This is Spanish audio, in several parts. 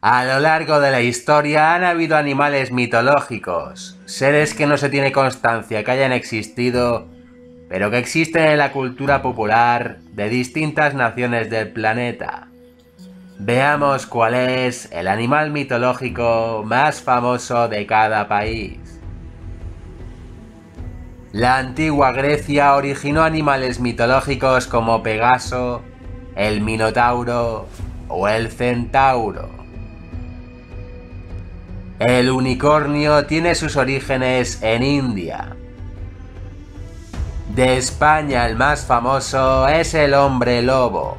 A lo largo de la historia han habido animales mitológicos, seres que no se tiene constancia que hayan existido, pero que existen en la cultura popular de distintas naciones del planeta. Veamos cuál es el animal mitológico más famoso de cada país. La antigua Grecia originó animales mitológicos como Pegaso, el Minotauro o el Centauro. El unicornio tiene sus orígenes en India. De España el más famoso es el hombre lobo.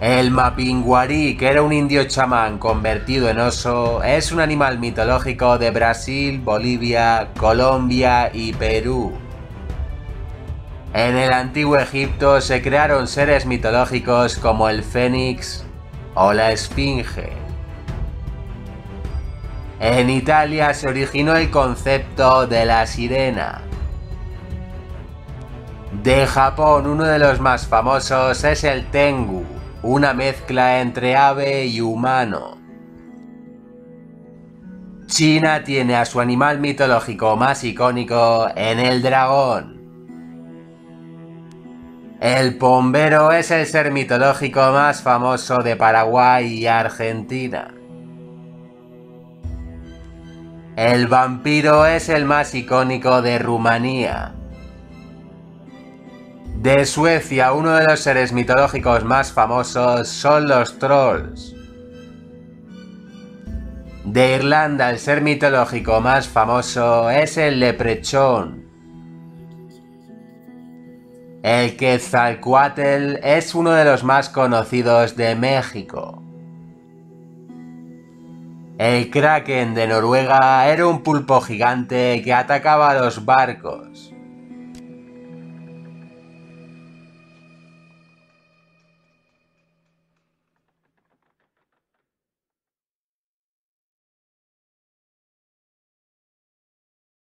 El mapinguarí, que era un indio chamán convertido en oso, es un animal mitológico de Brasil, Bolivia, Colombia y Perú. En el antiguo Egipto se crearon seres mitológicos como el fénix o la esfinge. En Italia se originó el concepto de la sirena. De Japón uno de los más famosos es el tengu, una mezcla entre ave y humano. China tiene a su animal mitológico más icónico en el dragón. El pombero es el ser mitológico más famoso de Paraguay y Argentina. El vampiro es el más icónico de Rumanía. De Suecia, uno de los seres mitológicos más famosos son los trolls. De Irlanda, el ser mitológico más famoso es el leprechón. El Quetzalcoatl es uno de los más conocidos de México. El kraken de Noruega era un pulpo gigante que atacaba a los barcos.